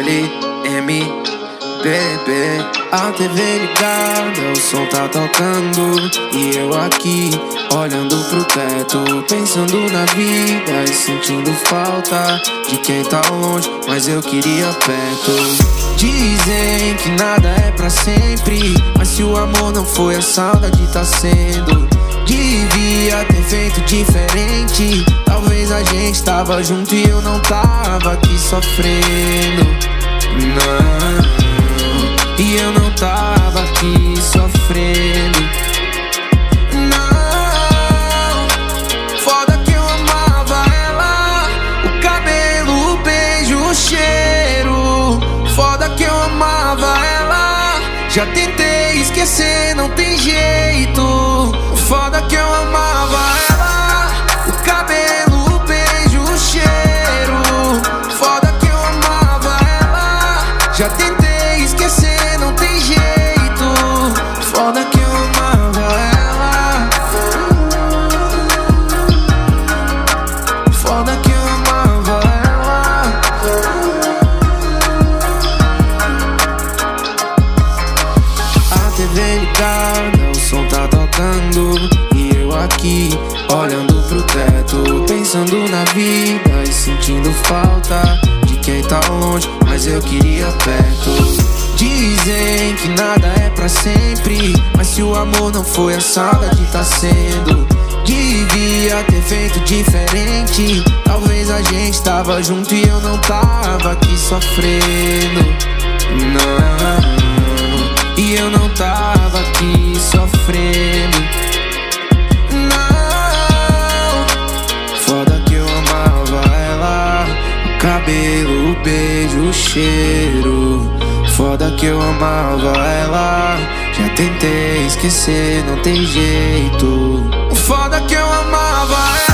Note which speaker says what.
Speaker 1: L-M Bebê, a TV ligada, o som tá tocando. E eu aqui, olhando pro teto. Pensando na vida e sentindo falta De quem tá longe, mas eu queria perto. Dizem que nada é pra sempre Mas se o amor não foi, a saudade tá sendo. Devia ter feito diferente. Talvez a gente tava junto e eu não tava aqui sofrendo Não. E eu não tava aqui sofrendo. Não. Foda que eu amava ela. O cabelo, o beijo, o cheiro. Foda que eu amava ela. Já tentei esquecer, não tem jeito Ligada, o som tá tocando. E eu aqui, olhando pro teto Pensando na vida e sentindo falta De quem tá longe, mas eu queria perto. Dizem que nada é pra sempre Mas se o amor não foi, a saudade tá sendo. Devia ter feito diferente Talvez a gente tava junto e eu não tava aqui sofrendo. Não. E eu não tava sofrendo. Não. Foda que eu amava ela O cabelo, o beijo, o cheiro. Foda que eu amava ela Já tentei esquecer, não tem jeito. Foda que eu amava